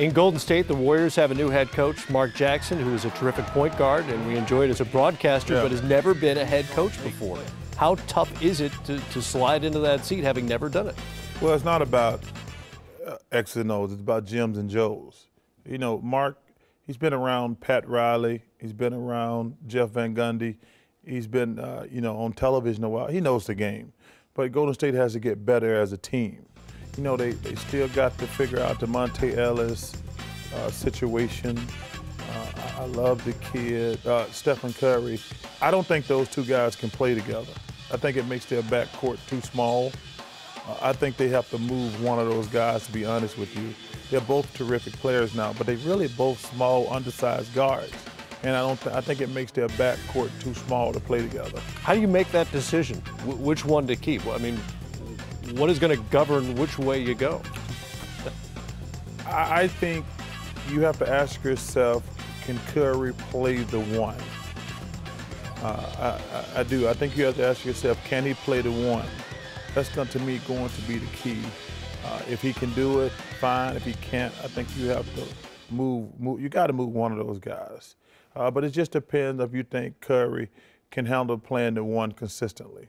In Golden State, the Warriors have a new head coach, Mark Jackson, who is a terrific point guard, and we enjoyed as a broadcaster, Yeah. but has never been a head coach before. How tough is it to, to slide into that seat having never done it? Well, it's not about uh, X's and O's. It's about Jims and Joes. You know, Mark, he's been around Pat Riley. He's been around Jeff Van Gundy. He's been, uh, you know, on television a while. He knows the game. But Golden State has to get better as a team. You know, they, they still got to figure out the Monta Ellis uh, situation. Uh, I I love the kid, uh, Stephen Curry. I don't think those two guys can play together. I think it makes their backcourt too small. Uh, I think they have to move one of those guys, to be honest with you. They're both terrific players now, but they're really both small, undersized guards. And I don't. Th- I think it makes their backcourt too small to play together. How do you make that decision? Wh- which one to keep? I mean, what is going to govern which way you go? I, think you have to ask yourself, can Curry play the one? Uh, I, I, I do. I think you have to ask yourself, can he play the one? That's going to me going to be the key. Uh, if he can do it, fine. If he can't, I think you have to move. move you got to move one of those guys. Uh, but it just depends if you think Curry can handle playing the one consistently.